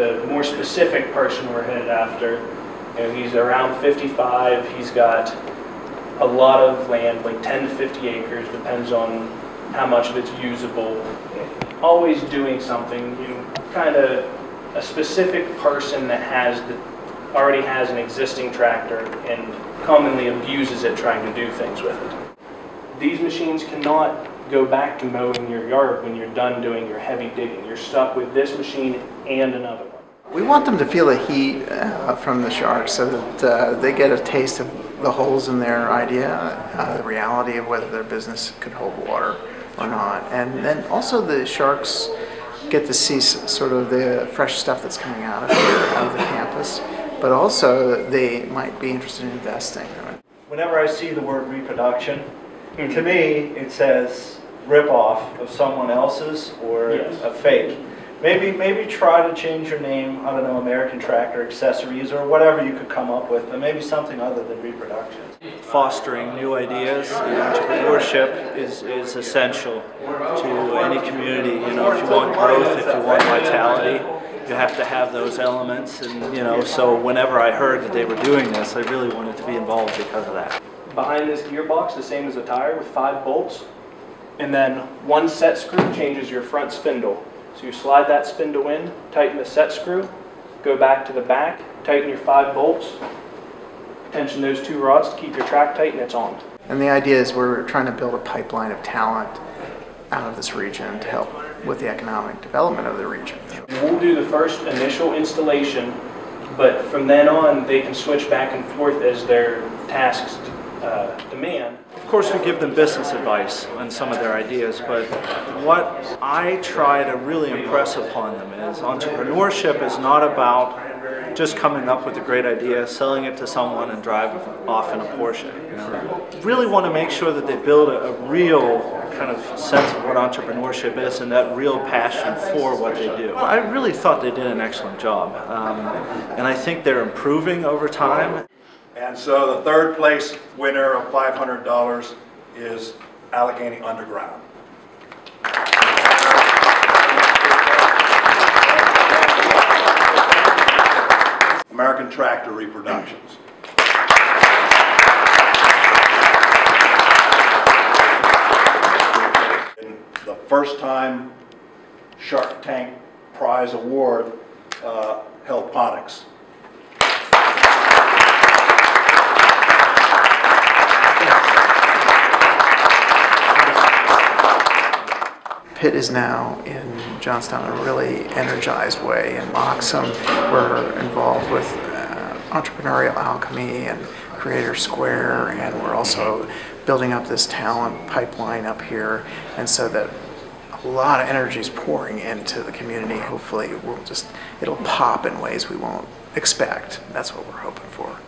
The more specific person we're headed after, you know, he's around 55, he's got a lot of land, like 10 to 50 acres, depends on how much of it's usable. Always doing something, you know, kind of a specific person that has the, already has an existing tractor and commonly abuses it trying to do things with it. These machines cannot go back to mowing your yard when you're done doing your heavy digging. You're stuck with this machine and another one. We want them to feel the heat uh, from the sharks so that uh, they get a taste of the holes in their idea, uh, the reality of whether their business could hold water or not. And then also the sharks get to see sort of the fresh stuff that's coming out of here, out of the campus, but also they might be interested in investing. Whenever I see the word reproduction, to me, it says rip-off of someone else's or Yes. a fake. Maybe, maybe try to change your name, I don't know, American Tractor Accessories or whatever you could come up with, but maybe something other than reproduction. fostering new ideas and entrepreneurship is, is essential to any community. You know, if you want growth, if you want vitality, you have to have those elements. And, you know, so whenever I heard that they were doing this, I really wanted to be involved because of that. Behind this gearbox, the same as a tire with five bolts. And then one set screw changes your front spindle. So you slide that spindle in, tighten the set screw, go back to the back, tighten your five bolts, tension those two rods to keep your track tight and it's on. And the idea is we're trying to build a pipeline of talent out of this region to help with the economic development of the region. We'll do the first initial installation, but from then on, they can switch back and forth as their tasks uh, demand. Of course, we give them business advice on some of their ideas, but what I try to really impress upon them is entrepreneurship is not about just coming up with a great idea, selling it to someone, and driving off in a Porsche. You know? Really want to make sure that they build a, a real kind of sense of what entrepreneurship is and that real passion for what they do. I really thought they did an excellent job, um, and I think they're improving over time. And so the third place winner of $500 is Allegheny Underground. American Tractor Reproductions. The first time Shark Tank Prize Award uh, held Ponix. Pitt is now in Johnstown in a really energized way. In Moxham, we're involved with uh, entrepreneurial alchemy and Creator Square, and we're also building up this talent pipeline up here, and so that a lot of energy is pouring into the community. Hopefully, we'll just it'll pop in ways we won't expect. That's what we're hoping for.